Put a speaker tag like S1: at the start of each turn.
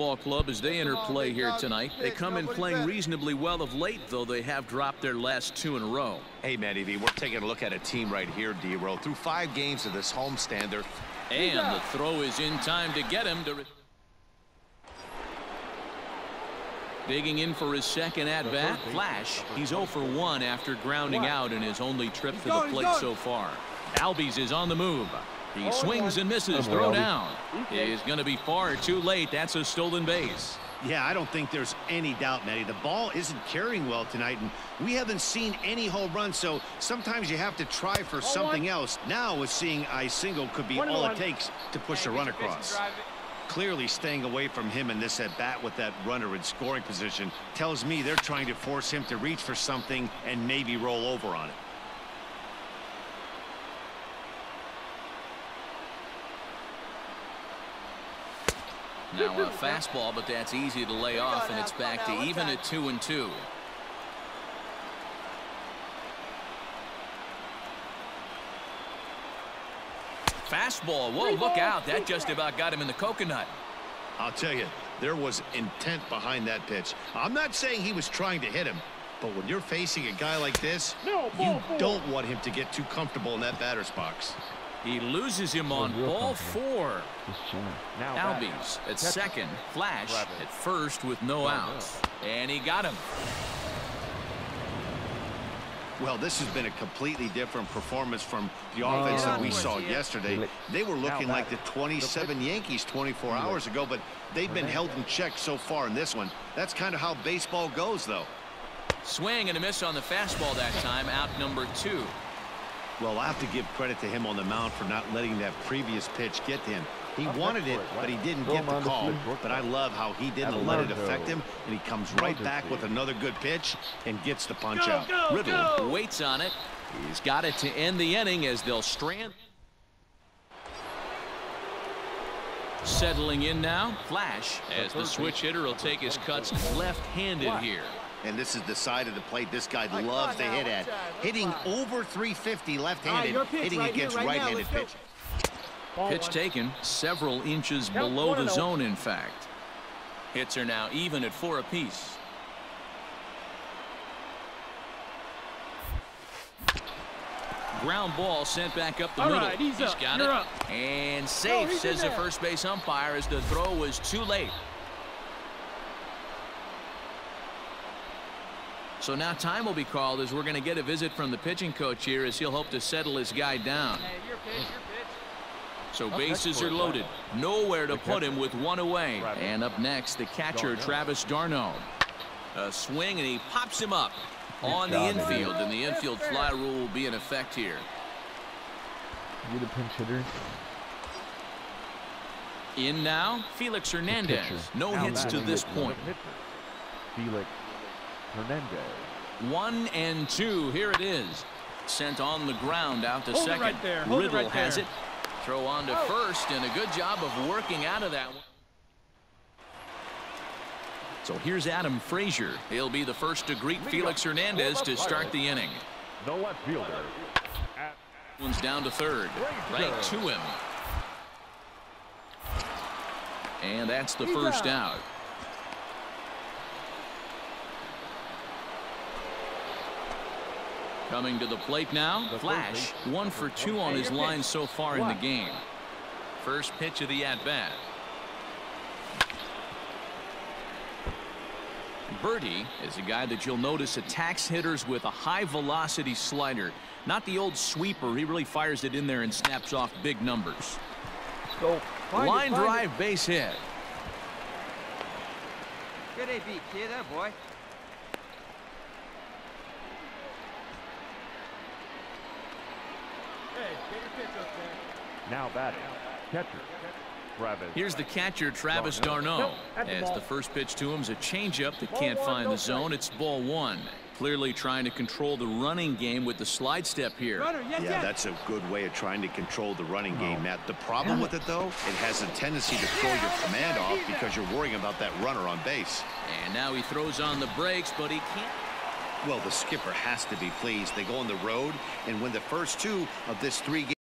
S1: Ball club as they enter play here tonight. They come in playing reasonably well of late, though they have dropped their last two in a row.
S2: Hey, Matty V, we're taking a look at a team right here, D-Row. Through five games of this homestand, they're...
S1: And the throw is in time to get him to... Digging in for his second at-bat, Flash. He's 0 for 1 after grounding out in his only trip to the plate so far. Albies is on the move. He swings and misses. Oh, Throw down. Is going to be far too late. That's a stolen base.
S3: Yeah, I don't think there's any doubt, Matty. The ball isn't carrying well tonight, and we haven't seen any home runs, so sometimes you have to try for something else. Now, with seeing I single could be all it takes to push a run across. Clearly staying away from him in this at-bat with that runner in scoring position tells me they're trying to force him to reach for something and maybe roll over on it.
S1: Now a fastball, but that's easy to lay off, and it's back to even at two and two. Fastball. Whoa, look out. That just about got him in the coconut.
S3: I'll tell you, there was intent behind that pitch. I'm not saying he was trying to hit him, but when you're facing a guy like this, you don't want him to get too comfortable in that batter's box.
S1: He loses him on ball four. Albies at second. Flash at first with no outs. And he got him.
S3: Well, this has been a completely different performance from the offense that we saw yesterday. They were looking like the 27 Yankees 24 hours ago, but they've been held in check so far in this one. That's kind of how baseball goes, though.
S1: Swing and a miss on the fastball that time, out number two.
S3: Well, I have to give credit to him on the mound for not letting that previous pitch get to him. He wanted it, but he didn't get the call. But I love how he didn't let it affect him, and he comes right back with another good pitch and gets the punch out.
S1: Riddle waits on it. He's got it to end the inning as they'll strand. Settling in now, Flash, as the switch hitter will take his cuts left-handed here.
S3: And this is the side of the plate this guy loves to hit at. Hitting over 350 left-handed, hitting against right-handed pitch.
S1: Pitch taken several inches below the zone, in fact. Hits are now even at four apiece. Ground ball sent back up the
S4: All
S1: middle.
S4: Right, he's,
S1: he's
S4: up.
S1: got
S4: You're
S1: it.
S4: Up.
S1: And safe,
S4: oh,
S1: says the first base umpire as the throw was too late. So now time will be called as we're going to get a visit from the pitching coach here as he'll hope to settle his guy down.
S4: Hey, your pitch, your pitch.
S1: So bases are loaded. Nowhere to put him with one away. And up next, the catcher, Travis d'Arnaud. A swing, and he pops him up on the infield. And the infield fly rule will be in effect here.
S5: You the pinch hitter.
S1: In now, Felix Hernandez. No hits to this point.
S5: Felix Hernandez.
S1: One and two. Here it is. Sent on the ground out to
S4: Hold it
S1: second.
S4: right there. Hold it
S1: Riddle
S4: right
S1: has
S4: there.
S1: it. Throw on to oh. first, and a good job of working out of that one. So here's Adam Frazier. He'll be the first to greet Felix Hernandez to start the inning.
S5: The left fielder.
S1: One's down to third. Right to him. And that's the first out. Coming to the plate now, Flash. One for two on his line so far in the game. First pitch of the at-bat. Burdi is a guy that you'll notice attacks hitters with a high velocity slider. Not the old sweeper. He really fires it in there and snaps off big numbers.
S5: Go.
S1: Line drive base hit.
S4: Good AB, kid, that boy. Hey, get your pitch up there.
S5: Now batting. Catcher. Travis.
S1: Here's the catcher, Travis d'Arnaud. As the first pitch to him is a changeup that can't find the zone. It's ball one. Clearly trying to control the running game with the slide step here.
S4: Runner, yes,
S3: Yeah,
S4: yes.
S3: that's a good way of trying to control the running game, Matt. The problem with it, though, it has a tendency to throw your command off because you're worrying about that runner on base.
S1: And now he throws on the brakes, but he can't.
S3: Well, the skipper has to be pleased. They go on the road and win the first two of this three-game